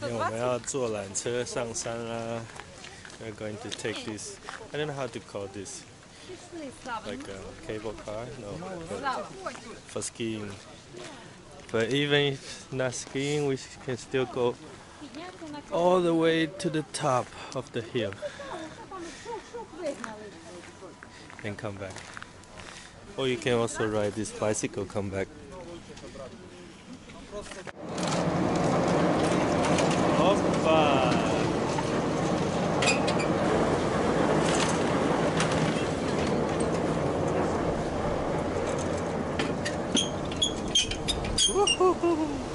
我们要坐缆车上山啦。We're going to take this. I don't know how to call this. Like a cable car? No. but For skiing. But even if not skiing, we can still go all the way to the top of the hill and come back. Or you can also ride this bicycle, come back. Hoppa! Woohoo!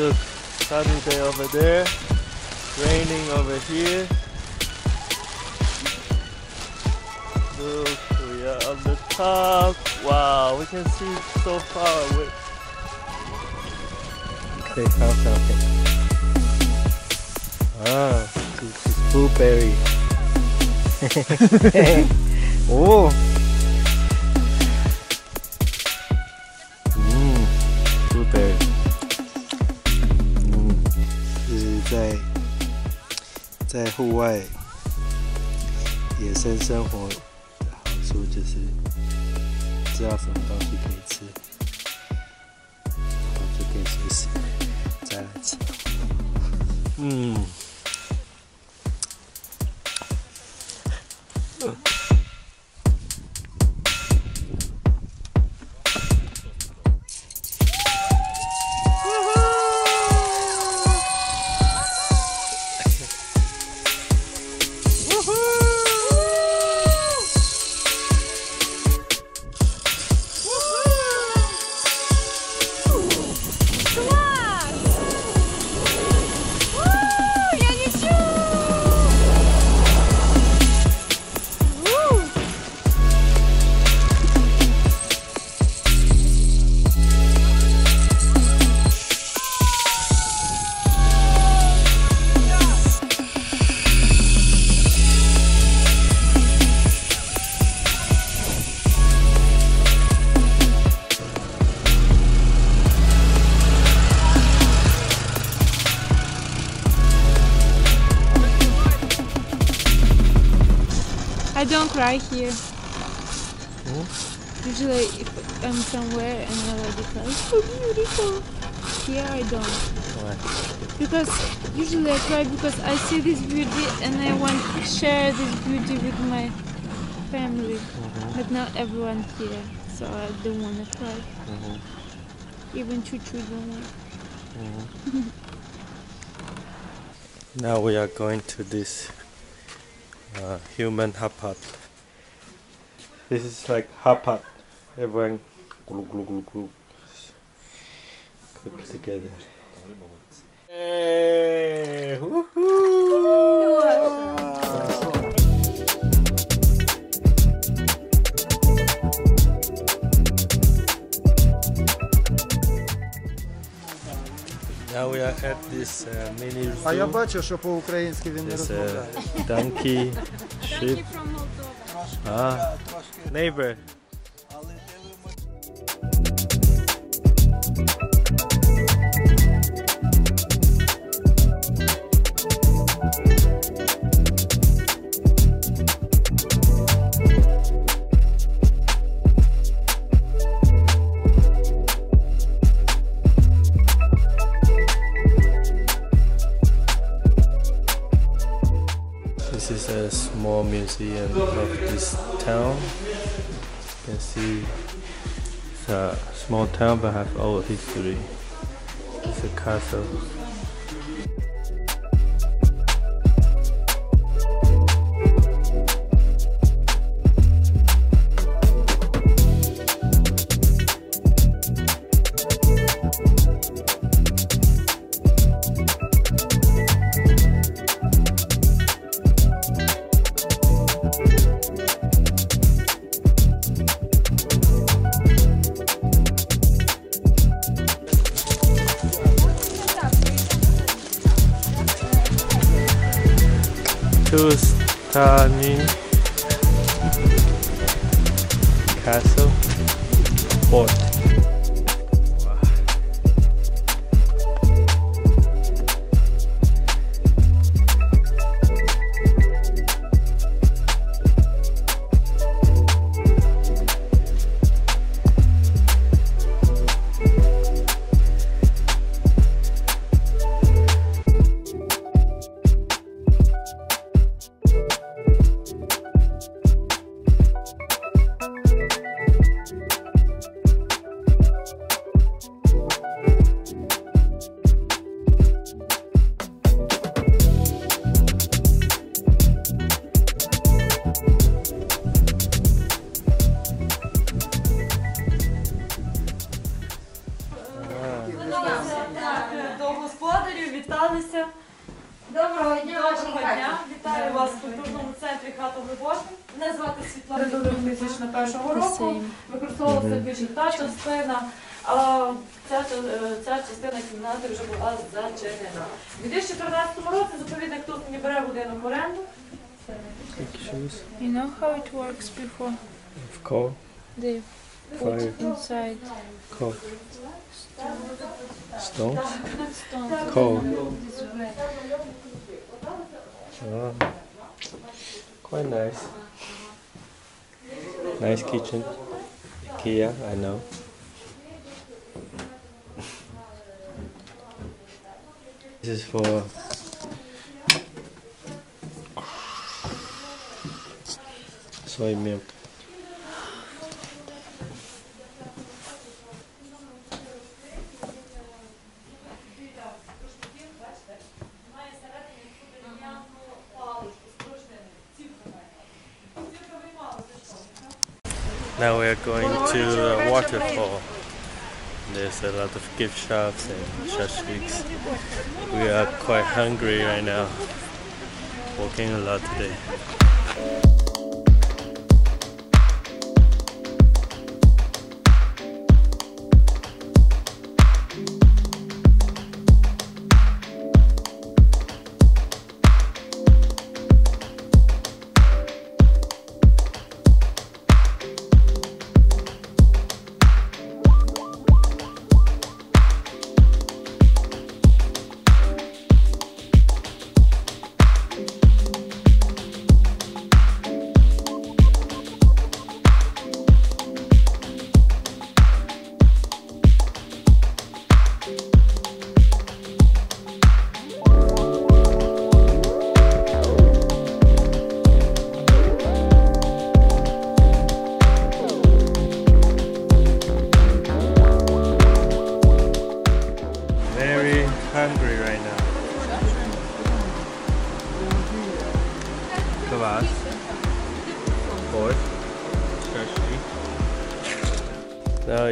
Look, sunny day over there, raining over here. Look, we are on the top. Wow, we can see so far away. Okay, okay, okay. Ah, this is blueberry. oh. 在户外野生生活的好处就是知道什么东西可以吃，然后就可以随时再来吃。嗯。Cry here. Usually, if I'm somewhere and I already cry, so beautiful. Here I don't. Why? Because usually I cry because I see this beauty and I want to share this beauty with my family. Mm-hmm. But not everyone here, so I don't want to cry. Mm-hmm. Even Chuchu don't want. Mm-hmm. Now we are going to this uh, human pot. This is like hot pot. Everyone glue, glue, glue, glue. cook together. Hey, woohoo! Now we are at this uh, mini zoo. А я бачу, що по-українськи він не There's розмовляє. a donkey, sheep. Ah, neighbor. Small museum of this town. You can see it's a small town but have old history. It's a castle. Tustani Castle Fort. Господарів віталися. Доброго дня, Доброго дня. Вітаю вас в культурному центрі Хата Глибоки. Мене звати Світлана до 2001 року. Використовувалася більше та частина, а ця, е, ця частина кімнати вже була зачинена. У 2014 році заповідник тут не бере будинок в оренду. You know how it works before of they put Fire. inside Coal. Stone? not stones, Coal. this way. Oh. Quite nice. Nice kitchen. IKEA, I know. This is for soy milk. Now we are going to a waterfall. There's a lot of gift shops and shashliks. We are quite hungry right now. Walking a lot today.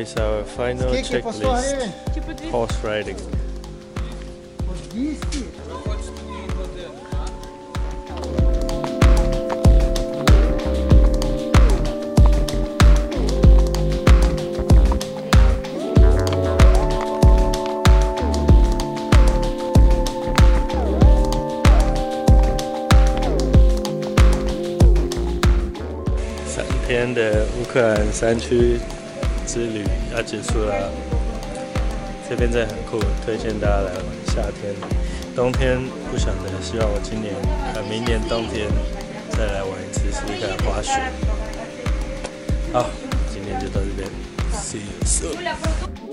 is our final checklist. Horse riding. San 天的乌克兰山区之旅要结束了，这边真的很酷，推荐大家来玩。夏天、冬天不想的，希望我今年、呃明年冬天再来玩一次，试试看滑雪。好，今天就到这边，See you soon。